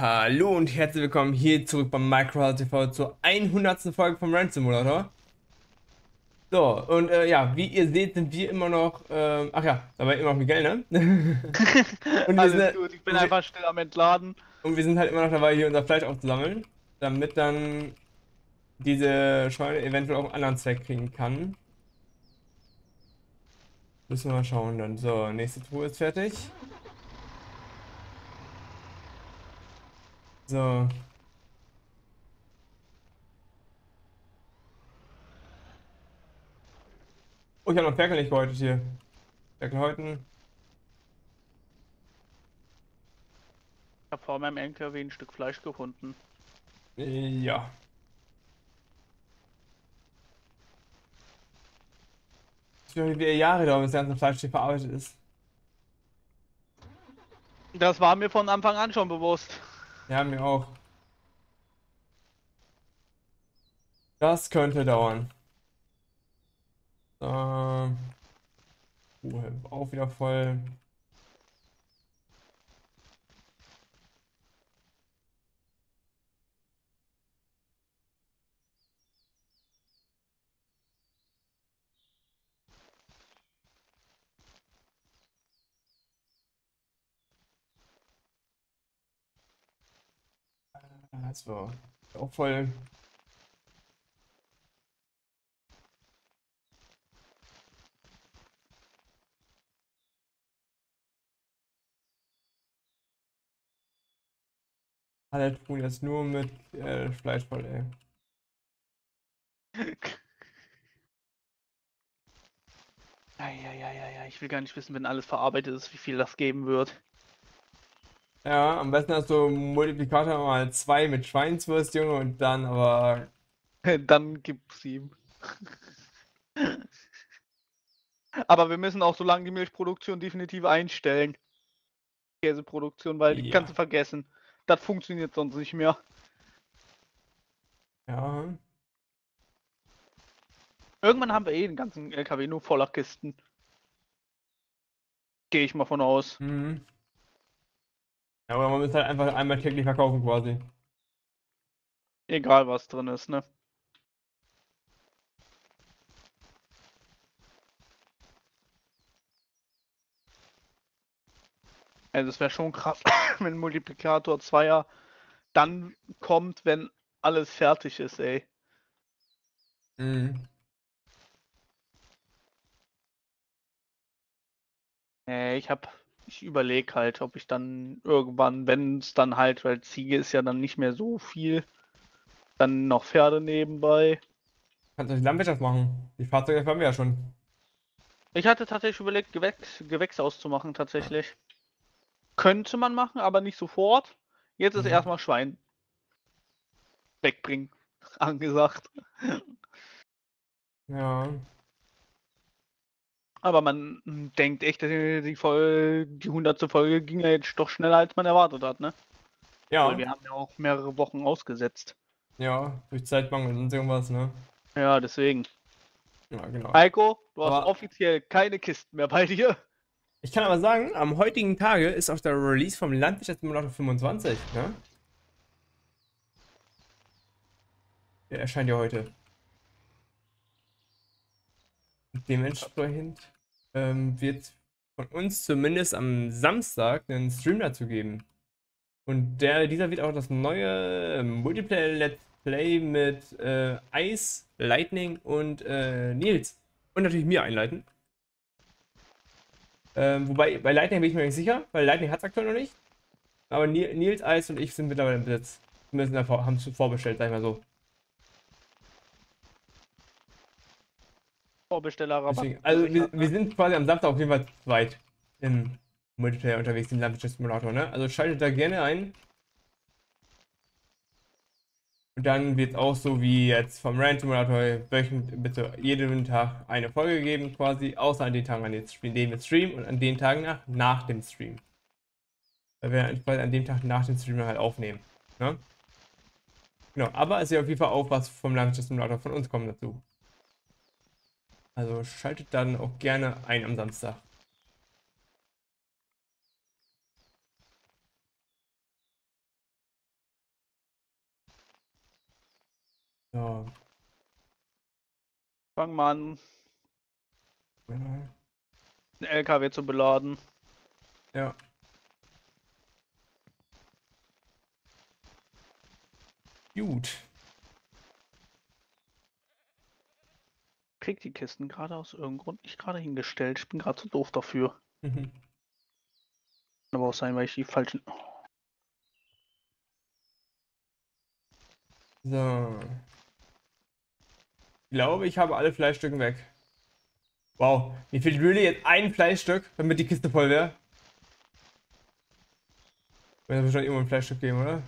Hallo und herzlich willkommen hier zurück beim Minecraft TV zur 100. Folge vom Rand Simulator. So, und äh, ja, wie ihr seht, sind wir immer noch, ähm, ach ja, da war immer noch Miguel, ne? und Alles sind, gut, ich bin einfach still am Entladen. Und wir sind halt immer noch dabei, hier unser Fleisch aufzusammeln, damit dann diese Scheune eventuell auch einen anderen Zweck kriegen kann. Müssen wir mal schauen dann. So, nächste Truhe ist fertig. So. Oh, ich habe noch Ferkel nicht gehäutet hier. Ferkel häuten. Ich habe vor meinem LKW ein Stück Fleisch gefunden. Ja. Ich weiß wie Jahre dauern, bis das ganze Fleisch hier verarbeitet ist. Das war mir von Anfang an schon bewusst. Ja, mir auch. Das könnte dauern. Ähm. Uh, auch wieder voll. War auch voll. Alle tun jetzt nur mit äh, Fleisch voll, ey. Ja, ich will gar nicht wissen, wenn alles verarbeitet ist, wie viel das geben wird. Ja, am besten hast du Multiplikator mal 2 mit Schweinswurst, Junge, und dann aber. dann gibt's ihm. aber wir müssen auch so lange die Milchproduktion definitiv einstellen. Käseproduktion, weil die kannst du vergessen. Das funktioniert sonst nicht mehr. Ja. Irgendwann haben wir eh den ganzen LKW nur voller Kisten. Gehe ich mal von aus. Mhm. Ja, aber man muss halt einfach einmal täglich verkaufen quasi. Egal was drin ist, ne? Also es wäre schon krass, wenn Multiplikator 2er dann kommt, wenn alles fertig ist, ey. Mhm. Äh, ich hab ich überlege halt, ob ich dann irgendwann, wenn es dann halt, weil Ziege ist ja dann nicht mehr so viel, dann noch Pferde nebenbei. Kannst du die Landwirtschaft machen? Die Fahrzeuge haben wir ja schon. Ich hatte tatsächlich überlegt, Gewächs, Gewächs auszumachen, tatsächlich. Könnte man machen, aber nicht sofort. Jetzt ist mhm. erstmal Schwein wegbringen angesagt. Ja. Aber man denkt echt, die, Folge, die 100. Folge ging ja jetzt doch schneller, als man erwartet hat, ne? Ja. Weil wir haben ja auch mehrere Wochen ausgesetzt. Ja, durch Zeitmangel und irgendwas, ne? Ja, deswegen. Ja, genau. Heiko, du aber hast offiziell keine Kisten mehr bei dir. Ich kann aber sagen, am heutigen Tage ist auch der Release vom Landwirtschaftssimulator 25, ne? Der erscheint ja heute. Dementsprechend ähm, wird von uns zumindest am Samstag einen Stream dazu geben. Und der, dieser wird auch das neue ähm, Multiplayer Let's Play mit äh, Ice, Lightning und äh, Nils. Und natürlich mir einleiten. Ähm, wobei, bei Lightning bin ich mir nicht sicher, weil Lightning hat es aktuell noch nicht. Aber Nils, Ice und ich sind mittlerweile im Besitz. Zumindest haben es vorbestellt, sag ich mal so. Vorbestellerrabatt. also wir, wir, sind quasi am Samstag auf jeden Fall zweit im Multiplayer unterwegs, im Landwirtschaftssimulator, ne? Also schaltet da gerne ein. Und dann wird es auch so wie jetzt vom Rand Simulator wöchentlich bitte jeden Tag eine Folge geben, quasi, außer an den Tagen, an denen wir streamen und an den Tagen nach, nach dem Stream. Weil wir an dem Tag nach dem Stream halt aufnehmen. Ne? Genau, aber es ist ja auf jeden Fall auch was vom Landwirtschaftssimulator von uns kommen dazu. Also schaltet dann auch gerne ein am Samstag. So. Fang mal an. Ja. LKW zu beladen. Ja. Gut. Krieg die Kisten gerade aus irgendeinem Grund nicht gerade hingestellt. Ich bin gerade zu doof dafür. Mhm. Kann aber auch sein, weil ich die falschen. So. Ich glaube, ich habe alle Fleischstücke weg. Wow. Mir fehlt really jetzt ein Fleischstück, damit die Kiste voll wäre. Wird bestimmt irgendwo ein Fleischstück geben, oder?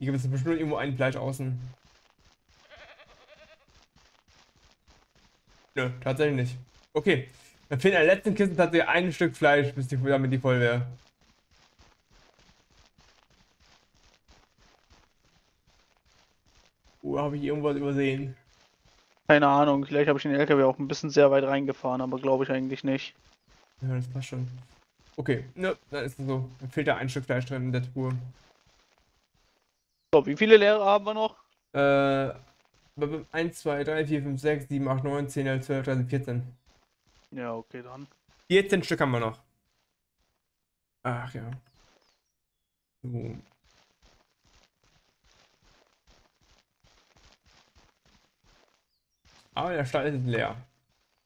Hier gibt es bestimmt irgendwo ein Fleisch außen. Nö, tatsächlich nicht. Okay. Dann fehlt in der letzten Kiste tatsächlich ein Stück Fleisch, bis die, damit die voll wäre. Oh, habe ich irgendwas übersehen? Keine Ahnung, vielleicht habe ich den LKW auch ein bisschen sehr weit reingefahren, aber glaube ich eigentlich nicht. Ja, das passt schon. Okay, ne, dann ist es so. Dann fehlt da ein Stück Fleisch drin in der Truhe. So, wie viele Leere haben wir noch? Äh, 1, 2, 3, 4, 5, 6, 7, 8, 9, 10, 11, 12, 13, 14. Ja, okay, dann. 14 Stück haben wir noch. Ach ja. So. Aber der Stall ist leer.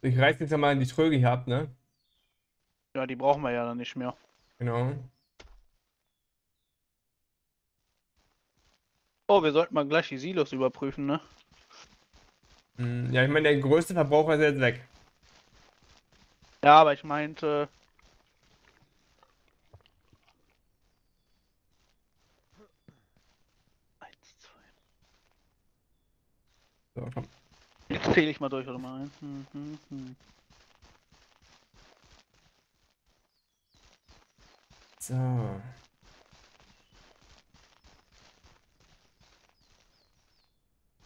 Ich reiß jetzt mal in die Tröge hier ab, ne? Ja, die brauchen wir ja dann nicht mehr. Genau. Oh, wir sollten mal gleich die Silos überprüfen, ne? Hm, Ja, ich meine, der größte Verbraucher ist jetzt weg. Ja, aber ich meinte. Eins, zwei. So, komm. Jetzt zähle ich mal durch, oder mal? Eins, hm, hm, hm. So.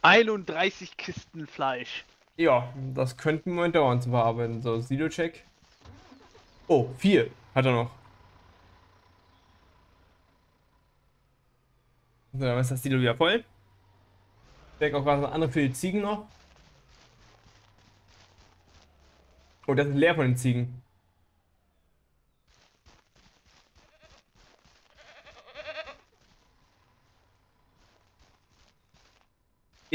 Einunddreißig Kisten Fleisch. Ja, das könnte einen Moment dauern zu bearbeiten. So, Silo-Check. Oh, vier hat er noch. So, dann ist das Silo wieder voll. Weg auch was andere für die Ziegen noch. Oh, das ist leer von den Ziegen.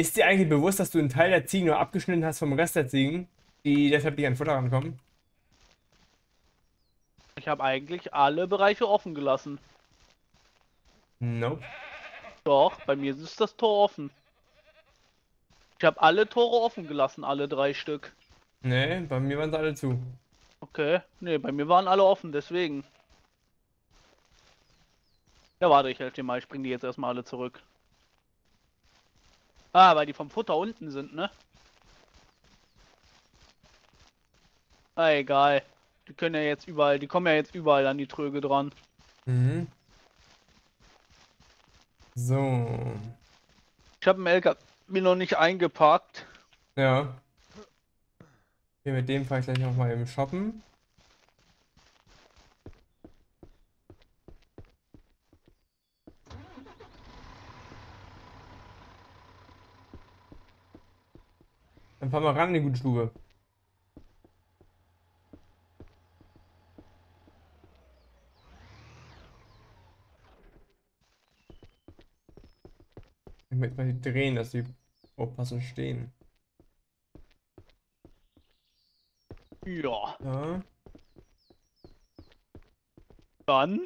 Ist dir eigentlich bewusst, dass du einen Teil der Ziegen nur abgeschnitten hast vom Rest der Ziegen, die deshalb nicht an Futter rankommen? Ich habe eigentlich alle Bereiche offen gelassen. Nope. Doch, bei mir ist das Tor offen. Ich habe alle Tore offen gelassen, alle drei Stück. Nee, bei mir waren sie alle zu. Okay, nee, bei mir waren alle offen, deswegen. Ja, warte, ich helfe dir mal, ich bring die jetzt erstmal alle zurück. Ah, weil die vom Futter unten sind, ne? Ah, egal. Die können ja jetzt überall, die kommen ja jetzt überall an die Tröge dran. Mhm. So. Ich habe einen LKW noch nicht eingepackt. Ja. Okay, mit dem fahre ich gleich nochmal im Shoppen. Dann fahren wir ran in die gute Stube. Ich möchte mal die drehen, dass die aufpassen stehen. Ja, Ja. dann.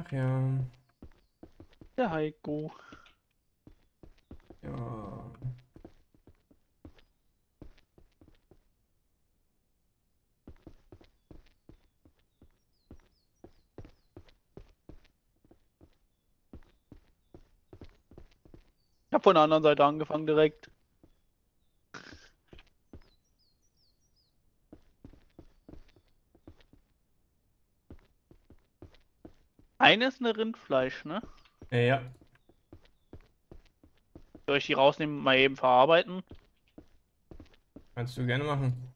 Ach ja. Der Heiko. Ja. Ich habe von der anderen Seite angefangen direkt. Eine ist eine Rindfleisch, ne? Ja. Soll ich die rausnehmen und mal eben verarbeiten? Kannst du gerne machen.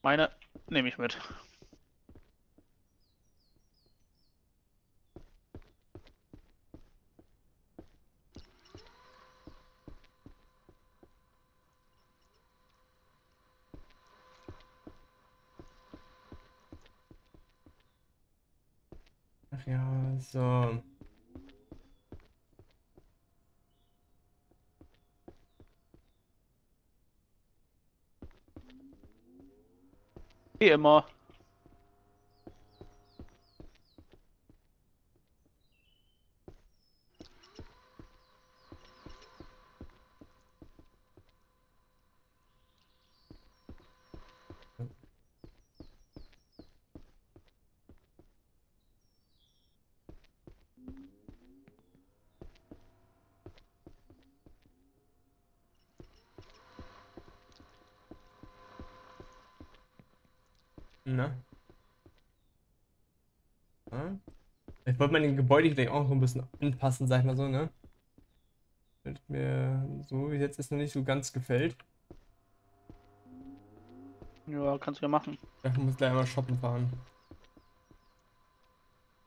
Meine nehme ich mit. Ach ja, so. Wie immer. Na? Ja. Ich wollte meine Gebäude gleich auch so ein bisschen anpassen, sag ich mal so, ne? Wenn mir so wie jetzt ist noch nicht so ganz gefällt. Ja, kannst du ja machen. Ich muss gleich mal shoppen fahren.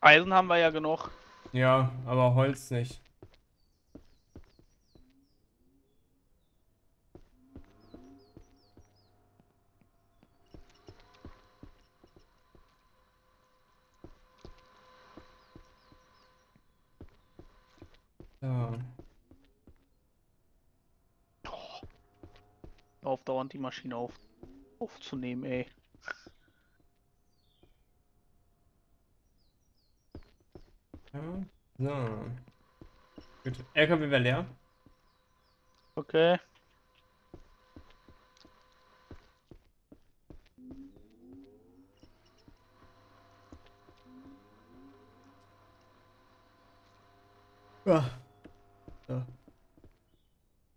Eisen haben wir ja genug. Ja, aber Holz nicht. So. Aufdauernd die Maschine auf aufzunehmen, ey. Ja. So. Gut. LKW wäre leer. Okay. Ja. So.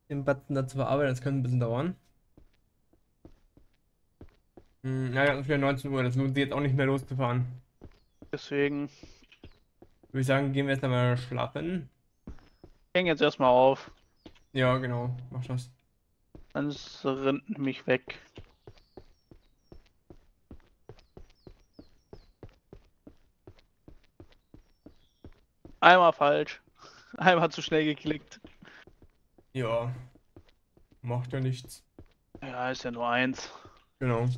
Den Batzen dazu verarbeiten, das könnte ein bisschen dauern. Hm, ja, ganz wieder 19 Uhr, das lohnt sich jetzt auch nicht mehr loszufahren. Deswegen Würde ich sagen, gehen wir jetzt einmal schlafen. häng jetzt erstmal auf. Ja, genau, mach das. Sonst rinnt mich weg. Einmal falsch. Einmal zu schnell geklickt. Ja. Macht ja nichts. Ja, ist ja nur eins. Genau.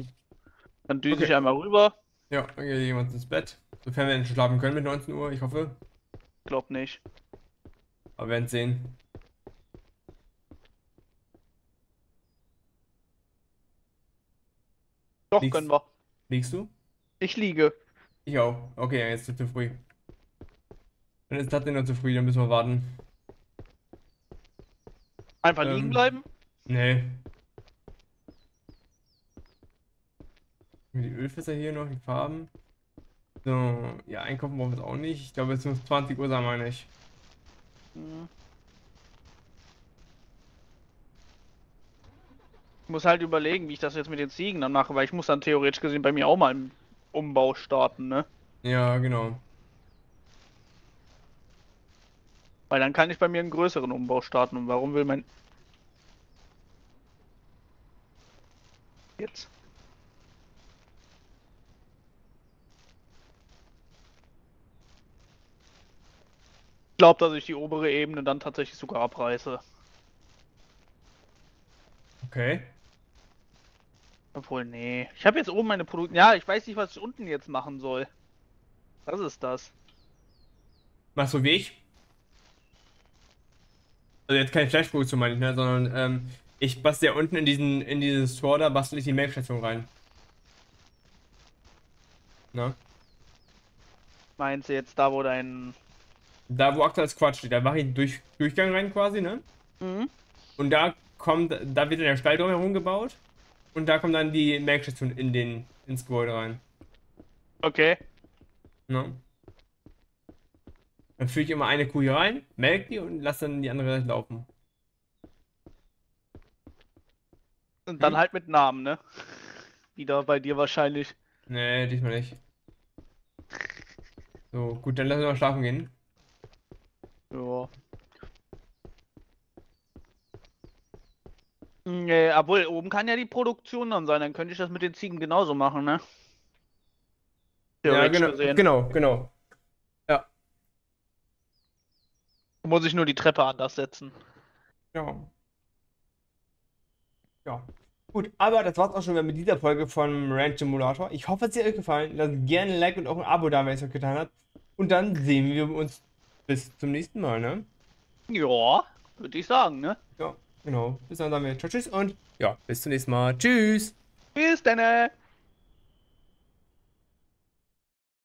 Dann düse Okay. ich einmal rüber. Ja, dann geht jemand ins Bett. Sofern wir denn schlafen können mit 19 Uhr, ich hoffe. Glaub nicht. Aber wir werden sehen. Doch, Liegst- können wir. Liegst du? Ich liege. Ich auch. Okay, jetzt ist zu früh. Dann ist das noch zu früh, dann müssen wir warten. Einfach Ähm. liegen bleiben. Nee. Die Ölfässer hier noch, die Farben. So, ja, einkaufen brauchen wir es auch nicht. Ich glaube, es muss 20 Uhr sein, meine ich. Ich muss halt überlegen, wie ich das jetzt mit den Ziegen dann mache, weil ich muss dann theoretisch gesehen bei mir auch mal im Umbau starten, ne? Ja, genau. Weil dann kann ich bei mir einen größeren Umbau starten. Und warum will mein... Jetzt. Ich glaube, dass ich die obere Ebene dann tatsächlich sogar abreiße. Okay. Obwohl, nee. Ich habe jetzt oben meine Produkte. Ja, ich weiß nicht, was ich unten jetzt machen soll. Das ist das. Machst du wie ich? Also jetzt keine Fleischproduktion meine ich, ne, sondern ähm, ich bastel ja unten in diesen, in dieses Tor, da bastel ich die Melkstation rein. Na? Meinst du jetzt da, wo dein. Da wo aktuell das Quatsch steht, da mache ich einen Durch, Durchgang rein quasi, ne? Mhm. Und da kommt, da wird dann der Stall drumherum gebaut. Und da kommt dann die Melkstation in den, ins Gebäude rein. Okay. Ne? Dann führe ich immer eine Kuh hier rein, melke die und lasse dann die andere laufen. Und dann hm? halt mit Namen, ne? Wieder bei dir wahrscheinlich. Nee, diesmal nicht. So, gut, dann lassen wir mal schlafen gehen. Ja. Nee, obwohl, oben kann ja die Produktion dann sein, dann könnte ich das mit den Ziegen genauso machen, ne? Ja, genau, genau, genau, genau. Muss ich nur die Treppe anders setzen. Ja. Ja. Gut, aber das war's auch schon wieder mit dieser Folge von Ranch Simulator. Ich hoffe, es hat euch gefallen. Lasst gerne ein Like und auch ein Abo da, wenn es euch getan hat. Und dann sehen wir uns bis zum nächsten Mal, ne? Ja, würde ich sagen, ne? Ja, genau. Bis dann sagen wir tschüss und ja, bis zum nächsten Mal. Tschüss! Bis dann.